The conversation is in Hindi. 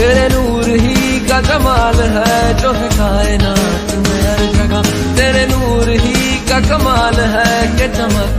तेरे नूर ही का कमाल है जो है कायनात में हर जगह। तेरे नूर ही का कमाल है कि चमक